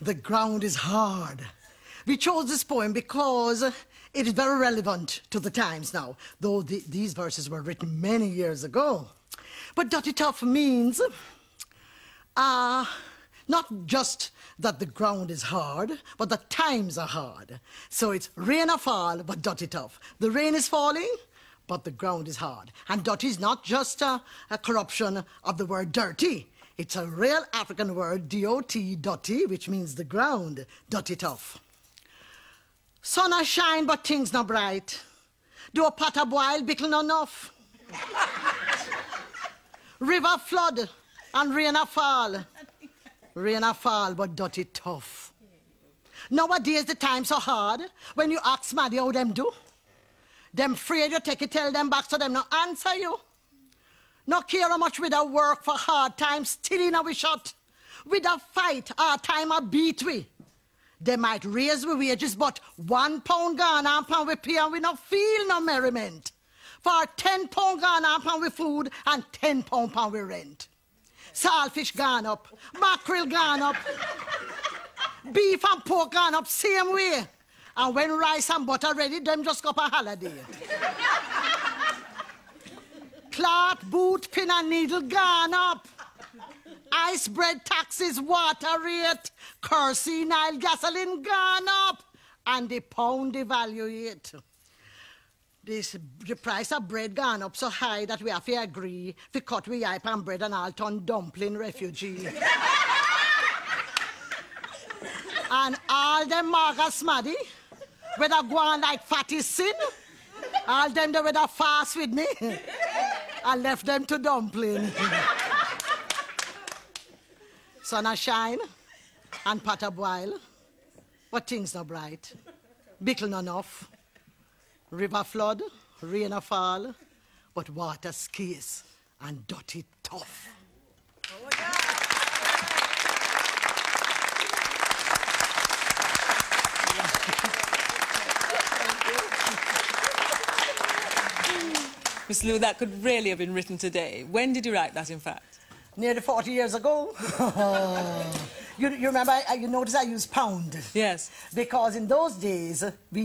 The ground is hard. We chose this poem because it is very relevant to the times now, though the, these verses were written many years ago. But Dutty Tuff means uh, not just that the ground is hard, but the times are hard. So it's rain or fall, but dutty tuff. The rain is falling, but the ground is hard. And dutty is not just a, a corruption of the word dirty. It's a real African word, D-O-T, dutty, which means the ground, dutty tuff. Sun a shine, but things not bright. Do a pot a boil, bickle not enough. River flood, and rain a fall. Rain a fall, but dutty tuff. Nowadays, the time so hard, when you ask Maddie how them do, them afraid you take it, tell them back, so them no answer you. Not care how much we da work for hard times, still in our shot. We da fight, our time a beat we. They might raise we wages, but one pound gone and pound we pay and we not feel no merriment. For ten pound gone and pound we food and ten pound pound we rent. Saltfish gone up, mackerel gone up, beef and pork gone up same way. And when rice and butter ready, them just go a holiday. Cloth, boot, pin and needle gone up. Ice bread taxes, water rate, kerosene, oil, gasoline gone up. And the pound devaluate. This, the price of bread gone up so high that we have to agree to cut we hype and bread and all turn dumpling refugee. and all them Margaret Smaddy, whether go on like fatty sin, all them they whether fast with me. I left them to dumpling. Sun a shine and pot a boil, but things not bright. Bickle not enough. River flood, rain a fall, but water scarce and dutty tuff. Oh, yeah. Miss Lou, that could really have been written today. When did you write that, in fact? Nearly 40 years ago. you, you remember, I, you notice I use pound? Yes. Because in those days, we